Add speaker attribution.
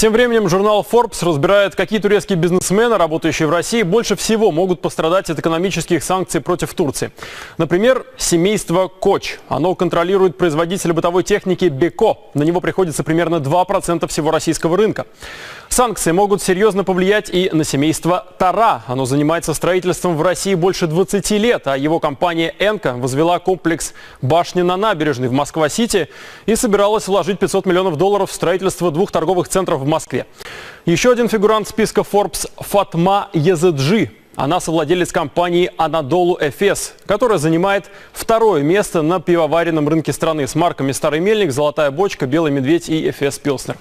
Speaker 1: Тем временем журнал Forbes разбирает, какие турецкие бизнесмены, работающие в России, больше всего могут пострадать от экономических санкций против Турции. Например, семейство Коч. Оно контролирует производителя бытовой техники Беко. На него приходится примерно 2% всего российского рынка. Санкции могут серьезно повлиять и на семейство Тара. Оно занимается строительством в России больше 20 лет, а его компания «Энка» возвела комплекс «Башни на набережной» в Москва-Сити и собиралась вложить 500 миллионов долларов в строительство двух торговых центров в Москве. Еще один фигурант списка Forbes – Фатма Языджи. Она совладелец компании «Анадолу Эфес», которая занимает второе место на пивоваренном рынке страны с марками «Старый мельник», «Золотая бочка», «Белый медведь» и «Эфес Пилснер».